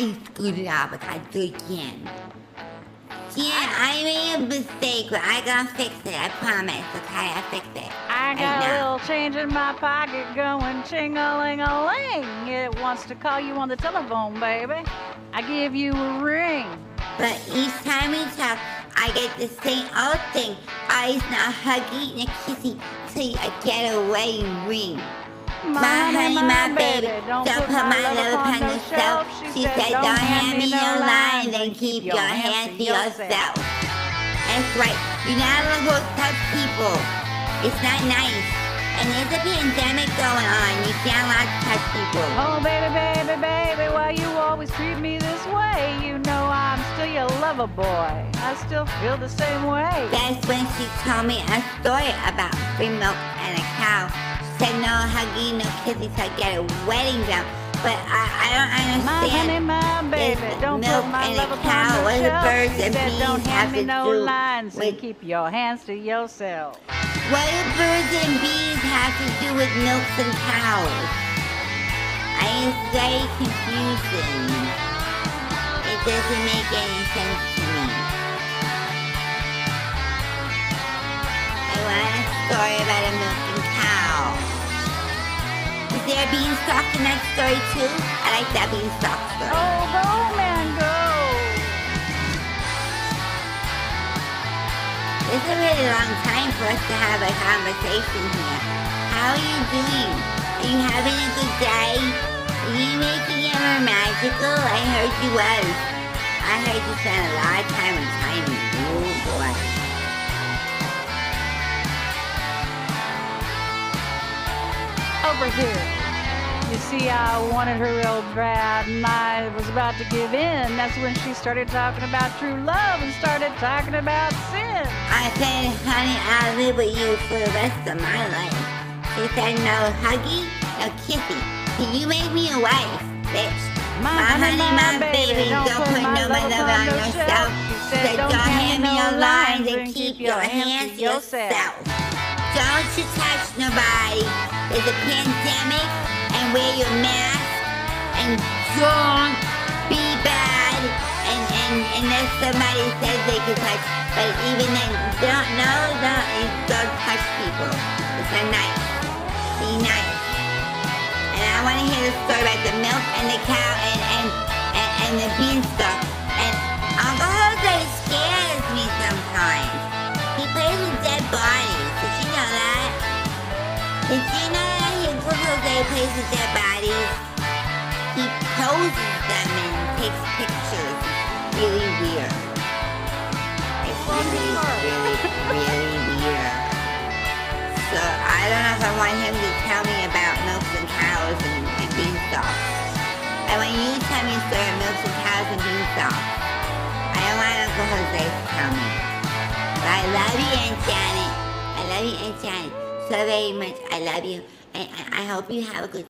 I screwed it up, but I do it again. Yeah, I made a mistake, but I gotta fix it. I promise. Okay, I fixed it. I got Right a little change in my pocket going ching-a-ling-a-ling. It wants to call you on the telephone, baby. I give you a ring. But each time we talk, I get the same old thing. I's not huggy and a kissy till I get away ring. My honey, my baby, don't put my love upon the shelf. She said, don't hand me no lines and keep your hands to yourself. That's right, you're not allowed to touch people. It's not nice. And there's a pandemic going on. You can't allowed to touch people. Oh, baby, baby, baby, why you always treat me this way? You know I'm still your lover boy. I still feel the same way. That's when she told me a story about free milk and a cow. Said no huggy, no kissy, so I get a wedding gown. But I, I don't My honey, understand. my baby, There's don't milk put my and a love cow. upon the birds and said, bees don't have me no do lines and keep your hands to yourself. What do birds and bees have to do with milks and cows? I am very confusing. It doesn't make any sense to me. I want a story about a cow. Is there a beanstalk in that story too? I like that beanstalk story. Oh, go, man, go. It's a really long time for us to have a conversation here. How are you doing? Are you having a good day? Are you making it more magical? I heard you was. I heard you spent a lot of time with Tiny. Oh boy. Over here. You see, I wanted her real bad, and I was about to give in. That's when she started talking about true love and started talking about sin. I said, honey, I'll live with you for the rest of my life. She said, no huggy, no kissy. Can you make me a wife, bitch? My My honey, my my baby, baby, don't don't put put no love on yourself. She said, don't don't hand me me no your lines lines and keep your hands to yourself. Don't you touch nobody. There's a pandemic and wear your mask and don't be bad. And, and, if somebody says they can touch, but even then, don't, no, don't, don't touch people. It's not nice. Be nice. And I want to hear the story about the milk and the cow and, and, and, and the beanstalk. And Uncle Jose scares me sometimes. He plays with dead bodies. Did you know that? Did you know Jose plays with bodies? He poses them and takes pictures. It's really weird. It's really, really, really weird. So I don't know if I want him to tell me about milks and cows and, and beanstalk. I want you to tell me a story of milks and cows and beanstalk. I don't want Uncle Jose to tell me. But I love you, Aunt Janet. I love you, Aunt Janet, so very much. I love you. I I hope you have a good